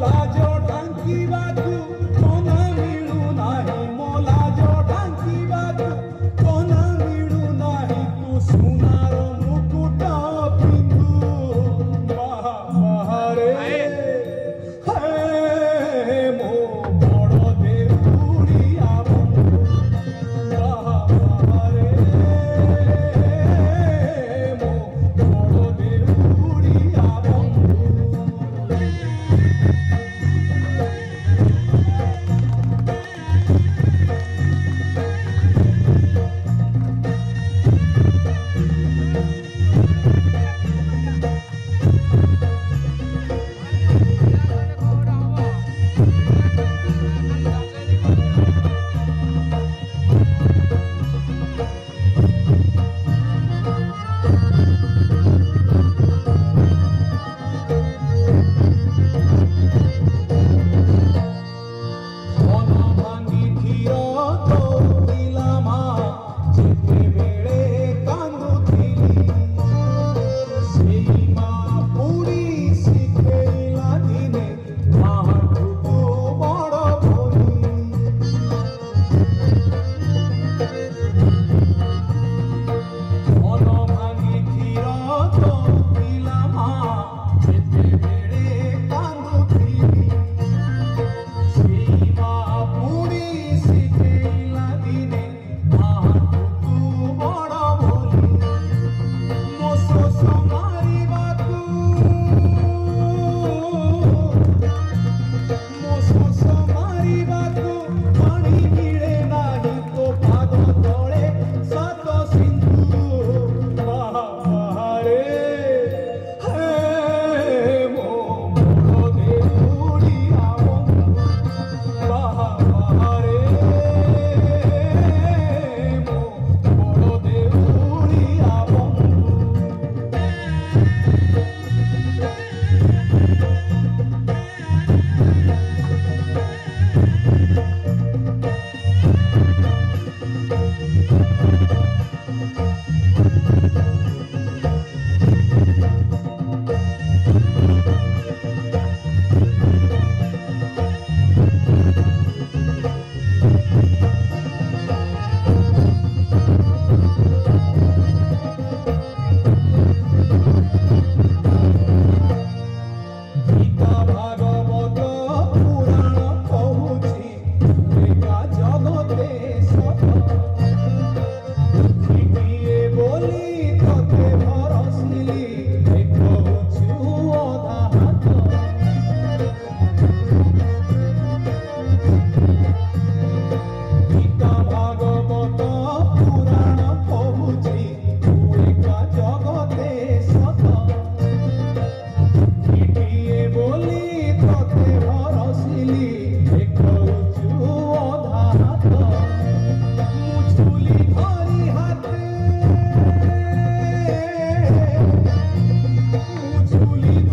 লাজ ঢাঙ্কি বাজু।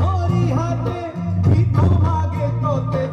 गोरी हाथे भी तो आगे तोते